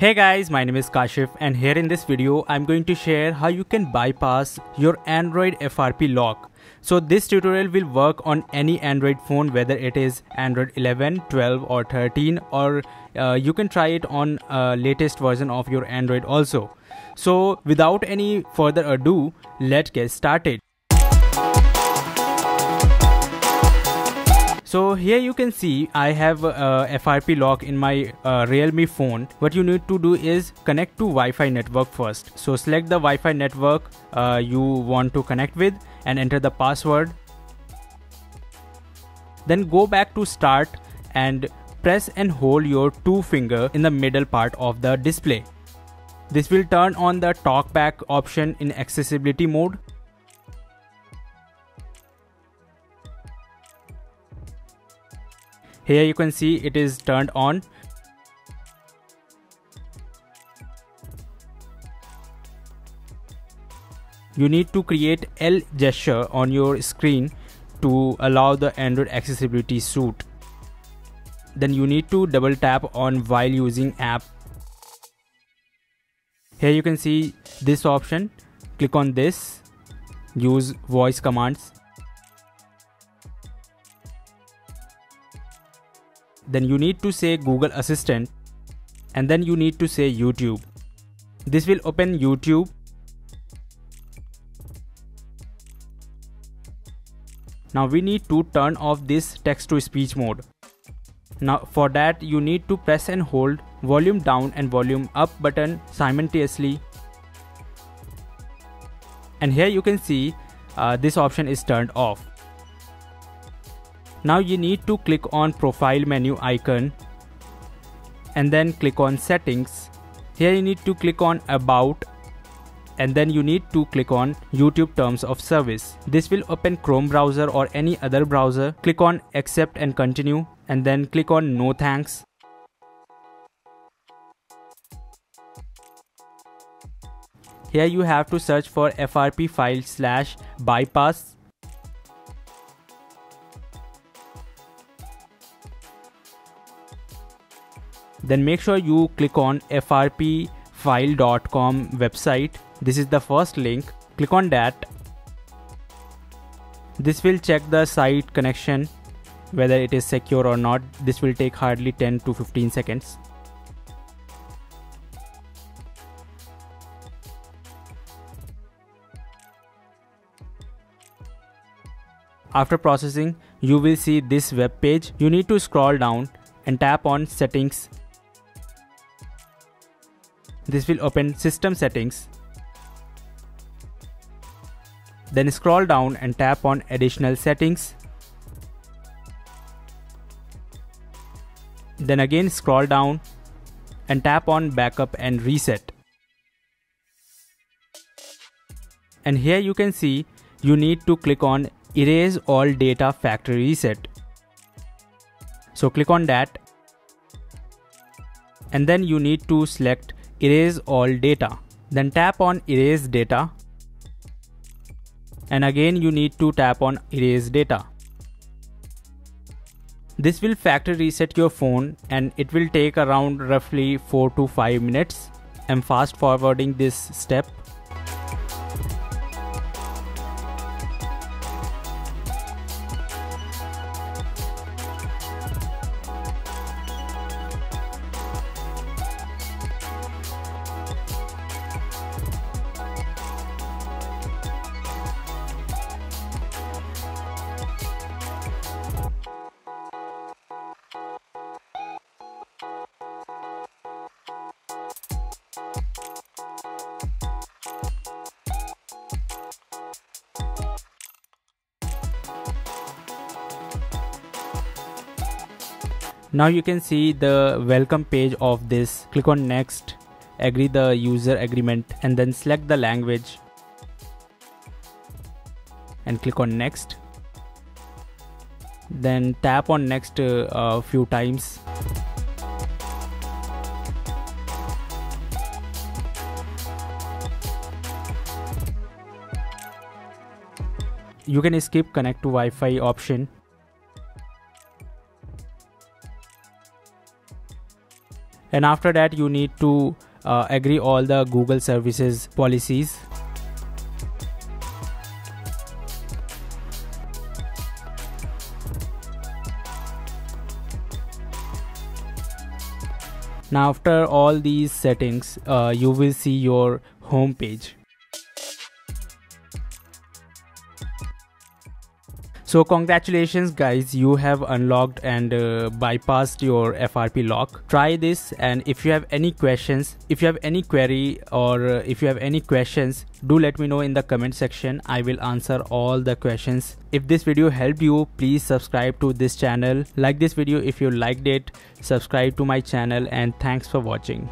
Hey guys, my name is Kashif and here in this video I'm going to share how you can bypass your Android FRP lock. So this tutorial will work on any Android phone whether it is Android 11, 12 or 13 or uh, you can try it on uh, latest version of your Android also. So without any further ado, let's get started. So here you can see I have a FRP lock in my uh, Realme phone. What you need to do is connect to Wi-Fi network first. So select the Wi-Fi network uh, you want to connect with and enter the password. Then go back to start and press and hold your two finger in the middle part of the display. This will turn on the talkback option in accessibility mode here you can see it is turned on. You need to create L gesture on your screen to allow the Android accessibility suite then you need to double tap on while using app. Here you can see this option. Click on this. Use voice commands then you need to say Google Assistant and then you need to say YouTube. This will open YouTube. Now we need to turn off this text to speech mode. Now for that you need to press and hold volume down and volume up button simultaneously. And here you can see uh, this option is turned off. Now you need to click on profile menu icon and then click on settings. Here you need to click on about and then you need to click on YouTube terms of service. This will open Chrome browser or any other browser. Click on accept and continue and then click on no thanks. Here you have to search for FRP file slash bypass then make sure you click on frpfile.com website. This is the first link. Click on that. This will check the site connection whether it is secure or not. This will take hardly 10 to 15 seconds. After processing you will see this web page. You need to scroll down and tap on settings this will open system settings. Then scroll down and tap on additional settings. Then again scroll down and tap on backup and reset. And here you can see you need to click on erase all data factory reset. So click on that and then you need to select erase all data. Then tap on erase data and again you need to tap on erase data. This will factory reset your phone and it will take around roughly 4 to 5 minutes. I'm fast forwarding this step now you can see the welcome page of this. Click on next. Agree the user agreement and then select the language. And click on next. Then tap on next a uh, few times. You can skip connect to Wi-Fi option and after that you need to uh, agree all the google services policies. Now after all these settings uh, you will see your home page so congratulations guys. You have unlocked and uh, bypassed your frp lock. Try this and if you have any questions if you have any query or uh, if you have any questions do let me know in the comment section. I will answer all the questions. If this video helped you please subscribe to this channel. Like this video if you liked it. Subscribe to my channel and thanks for watching